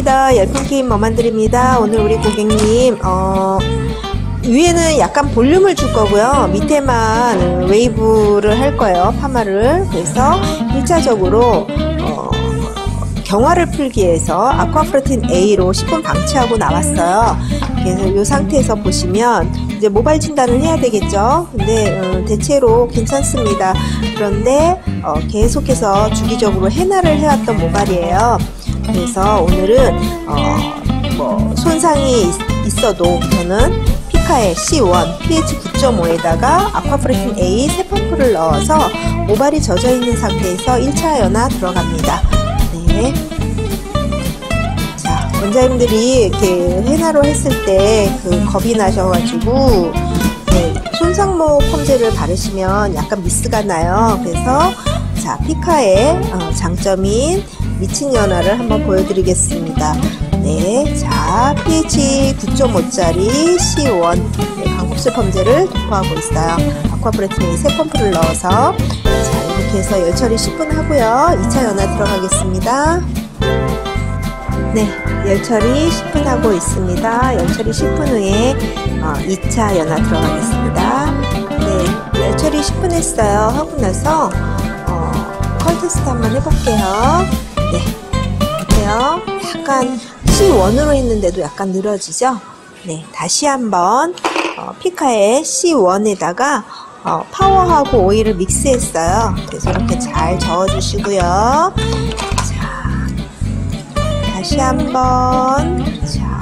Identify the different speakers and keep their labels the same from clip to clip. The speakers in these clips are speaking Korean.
Speaker 1: 반갑습니다. 열풍게임 머만들입니다. 오늘 우리 고객님, 어, 위에는 약간 볼륨을 줄 거고요. 밑에만 웨이브를 할 거예요. 파마를. 그래서 1차적으로, 어, 경화를 풀기 위해서 아쿠아프로틴 A로 10분 방치하고 나왔어요. 그래서 이 상태에서 보시면 이제 모발 진단을 해야 되겠죠. 근데 어, 대체로 괜찮습니다. 그런데 어, 계속해서 주기적으로 헤나를 해왔던 모발이에요. 그래서 오늘은 어, 뭐 손상이 있, 어도 저는 피카의 C1 pH 9.5에다가 아쿠아프레틴 A 세 펌프를 넣어서 모발이 젖어 있는 상태에서 1차 연화 들어갑니다. 네. 자, 원장님들이 이렇게 해나로 했을 때 그 겁이 나셔가지고 네, 손상모 펌제를 바르시면 약간 미스가 나요. 그래서 자, 피카의 어, 장점인 미친 연화를 한번 보여드리겠습니다. 네, 자, pH 9.5짜리 C1 네, 강국수 펌제를 도포하고 있어요. 아쿠아프레틴에 세 펌프를 넣어서 자, 이렇게 해서 열 처리 10분 하고요. 2차 연화 들어가겠습니다. 네, 열 처리 10분 하고 있습니다. 열 처리 10분 후에 어, 2차 연화 들어가겠습니다. 네, 열 처리 10분 했어요. 하고 나서 어, 컬 테스트 한번 해볼게요. 네, 어때요? 약간 C1으로 했는데도 약간 늘어지죠? 네, 다시 한번 어, 피카의 C1에다가 어, 파워하고 오일을 믹스했어요. 그래서 이렇게 잘 저어주시고요. 자, 다시 한번 자,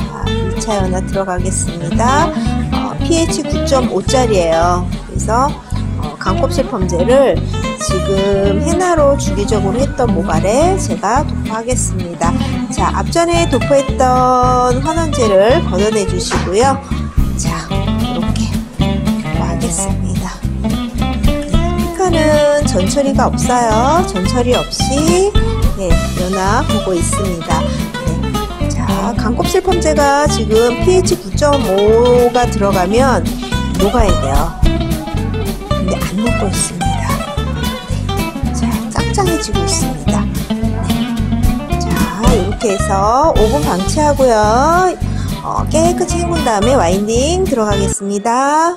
Speaker 1: 2차 연화 들어가겠습니다. 어, pH 9.5짜리예요. 그래서 어, 강곱슬 펌제를 지금 헤나로 주기적으로 했던 모발에 제가 도포하겠습니다. 자, 앞전에 도포했던 환원제를 걷어내 주시고요. 자, 이렇게 도포하겠습니다. 피카는 전처리가 없어요. 전처리 없이 네, 연화 보고 있습니다. 네. 자, 강곱슬 펌제가 지금 pH 9.5가 들어가면 녹아야 돼요. 근데 안 녹고 있습니다. 짱짱해지고 있습니다. 네. 자, 이렇게 해서 5분 방치하고요. 어, 깨끗이 헹군 다음에 와인딩 들어가겠습니다.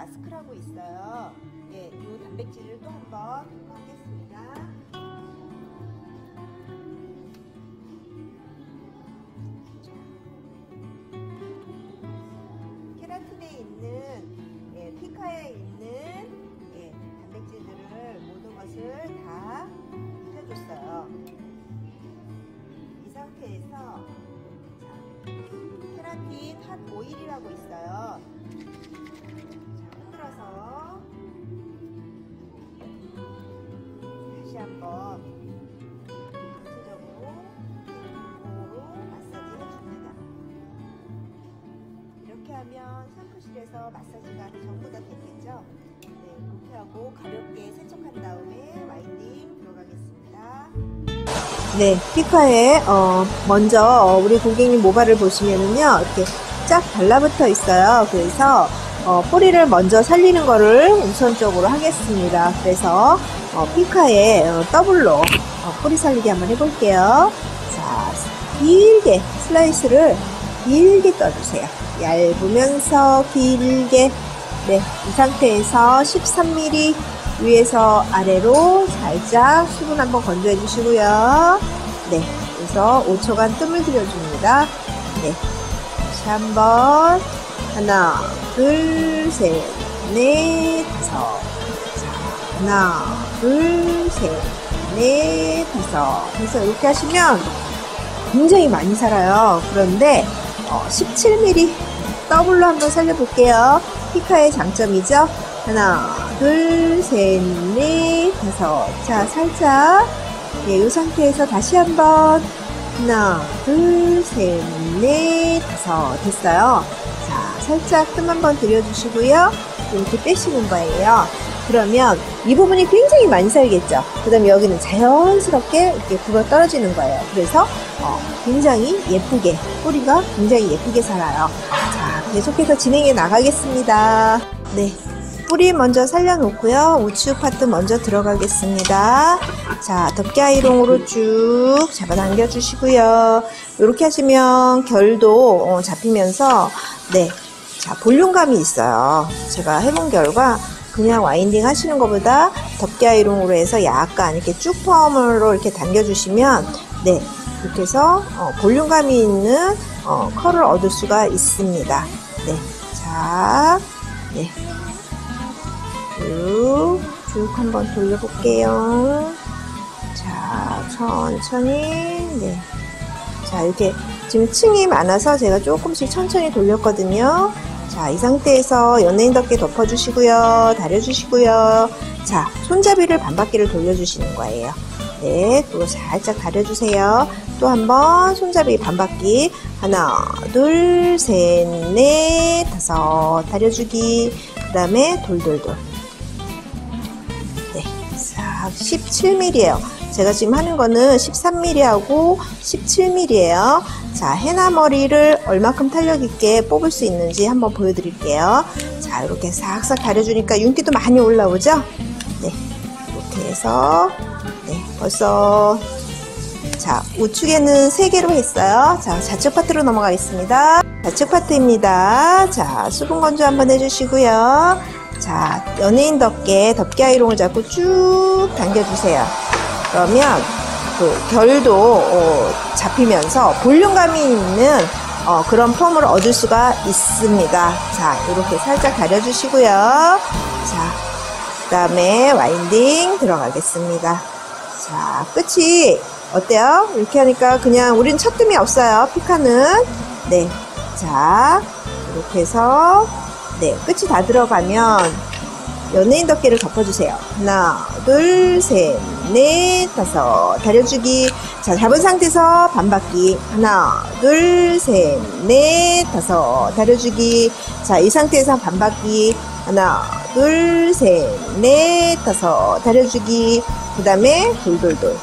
Speaker 1: 마스크라고 있어요. 예, 이 단백질을 또 한번 하겠습니다. 케라틴에 있는 예, 피카에 있는 예, 단백질들을 모든 것을 다 입혀줬어요. 이 상태에서 케라틴 핫 오일이라고 있어요. 한번 전체적으로 골고루 마사지 해줍니다. 이렇게 하면 샴푸실에서 마사지가 전부 다 됐겠죠? 네, 이렇게 하고 가볍게 세척한 다음에 와인딩 들어가겠습니다. 네, 피카에 어, 먼저 우리 고객님 모발을 보시면은요 이렇게 쫙 달라붙어 있어요. 그래서 어, 뿌리를 먼저 살리는 거를 우선적으로 하겠습니다. 그래서 어, 피카에 어, 더블로 어, 뿌리 살리기 한번 해볼게요. 자, 길게 슬라이스를 길게 떠주세요. 얇으면서 길게 네, 이 상태에서 13mm 위에서 아래로 살짝 수분 한번 건조해 주시고요. 네, 그래서 5초간 뜸을 들여줍니다. 네. 다시 한 번. 하나, 둘, 셋, 넷, 다섯. 자, 하나, 둘, 셋, 넷, 다섯. 그래서 이렇게 하시면 굉장히 많이 살아요. 그런데 어, 17mm 더블로 한번 살려볼게요. 피카의 장점이죠. 하나, 둘, 셋, 넷, 다섯. 자, 살짝. 네, 이 상태에서 다시 한번. 하나, 둘, 셋, 넷, 다섯. 됐어요. 자, 살짝 뜸 한번 들여주시고요. 이렇게 빼시는 거예요. 그러면 이 부분이 굉장히 많이 살겠죠. 그 다음에 여기는 자연스럽게 이렇게 굽어 떨어지는 거예요. 그래서 어, 굉장히 예쁘게 뿌리가 굉장히 예쁘게 살아요. 자, 계속해서 진행해 나가겠습니다. 네. 뿌리 먼저 살려놓고요. 우측 파트 먼저 들어가겠습니다. 자, 덮개 아이롱으로 쭉 잡아당겨 주시고요. 이렇게 하시면 결도 어, 잡히면서 네, 자 볼륨감이 있어요. 제가 해본 결과 그냥 와인딩 하시는 것보다 덮개 아이롱으로 해서 약간 이렇게 쭉 펌으로 이렇게 당겨주시면 네, 이렇게 해서 어, 볼륨감이 있는 어, 컬을 얻을 수가 있습니다. 네, 자, 네. 쭉, 쭉 한번 돌려볼게요. 자, 천천히, 네. 자, 이렇게 지금 층이 많아서 제가 조금씩 천천히 돌렸거든요. 자, 이 상태에서 연예인 덮개 덮어주시고요. 다려주시고요. 자, 손잡이를 반바퀴를 돌려주시는 거예요. 네, 그거 살짝 다려주세요. 또 한번 손잡이 반바퀴. 하나, 둘, 셋, 넷, 다섯. 다려주기. 그 다음에 돌돌돌. 네, 싹 17mm예요. 제가 지금 하는 거는 13mm하고 17mm예요. 자, 해나 머리를 얼마큼 탄력 있게 뽑을 수 있는지 한번 보여드릴게요. 자, 이렇게 싹싹 다려주니까 윤기도 많이 올라오죠? 네, 이렇게 해서 네, 벌써 자, 우측에는 3개로 했어요. 자, 좌측 파트로 넘어가겠습니다. 좌측 파트입니다. 자, 수분 건조 한번 해주시고요. 자, 연예인 덮개, 덮개 아이롱을 잡고 쭉 당겨주세요. 그러면 그 결도 어, 잡히면서 볼륨감이 있는 어, 그런 펌을 얻을 수가 있습니다. 자, 이렇게 살짝 가려주시고요. 자, 그 다음에 와인딩 들어가겠습니다. 자, 끝이 어때요? 이렇게 하니까 그냥 우린 첫 뜸이 없어요. 피카는. 네. 자, 이렇게 해서 네, 끝이 다 들어가면 연예인 덮개를 덮어주세요. 하나, 둘, 셋, 넷, 다섯. 다려주기. 자, 잡은 상태에서 반바퀴. 하나, 둘, 셋, 넷, 다섯. 다려주기. 자, 이 상태에서 반바퀴. 하나, 둘, 셋, 넷, 다섯. 다려주기. 그 다음에 돌돌돌.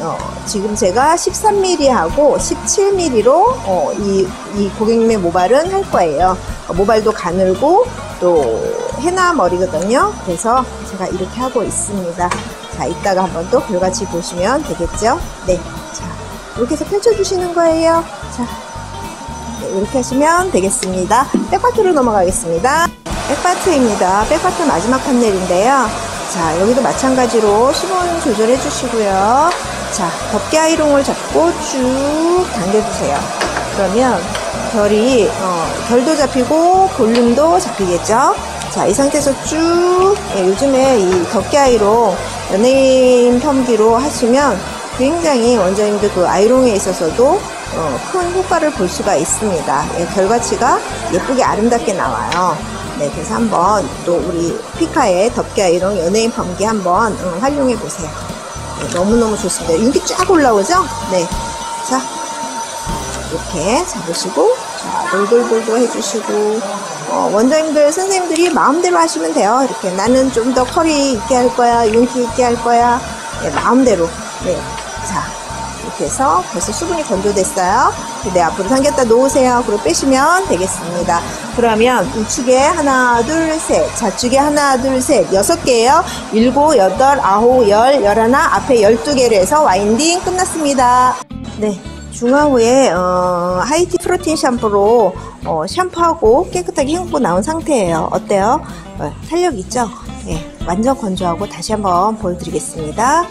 Speaker 1: 어, 지금 제가 13mm하고 17mm로 어, 이, 이 고객님의 모발은 할 거예요. 어, 모발도 가늘고 또 해나 머리거든요. 그래서 제가 이렇게 하고 있습니다. 자, 이따가 한번 또 결과치 보시면 되겠죠? 네. 자, 이렇게 해서 펼쳐주시는 거예요. 자, 네, 이렇게 하시면 되겠습니다. 백파트로 넘어가겠습니다. 백파트입니다. 백파트 마지막 판넬인데요. 자, 여기도 마찬가지로 수분 조절해 주시고요. 자, 덮개 아이롱을 잡고 쭉 당겨주세요. 그러면 결이, 어, 결도 잡히고 볼륨도 잡히겠죠? 자, 이 상태에서 쭉, 예, 요즘에 이 덮개 아이롱 연예인 펌기로 하시면 굉장히 원장님들 그 아이롱에 있어서도 어, 큰 효과를 볼 수가 있습니다. 예, 결과치가 예쁘게 아름답게 나와요. 네, 그래서 한번 또 우리 피카의 덮개 아이롱 연예인 펌기 한번 음, 활용해 보세요. 네, 너무너무 좋습니다. 윤기 쫙 올라오죠? 네. 자, 이렇게 잡으시고, 자, 돌돌돌도 해주시고, 어, 원장님들, 선생님들이 마음대로 하시면 돼요. 이렇게 나는 좀더 컬이 있게 할 거야, 윤기 있게 할 거야. 네, 마음대로. 네. 자, 이렇게 해서 벌써 수분이 건조됐어요. 네, 앞으로 당겼다 놓으세요. 그리고 빼시면 되겠습니다. 그러면 우측에 하나, 둘, 셋, 좌측에 하나, 둘, 셋, 여섯 개예요. 일곱, 여덟, 아홉, 열, 열하나, 앞에 열두 개를 해서 와인딩 끝났습니다. 네. 중화 후에 어, 하이티 프로틴 샴푸로 어, 샴푸하고 깨끗하게 헹구고 나온 상태예요. 어때요? 어, 탄력 있죠? 네, 완전 건조하고 다시 한번 보여드리겠습니다.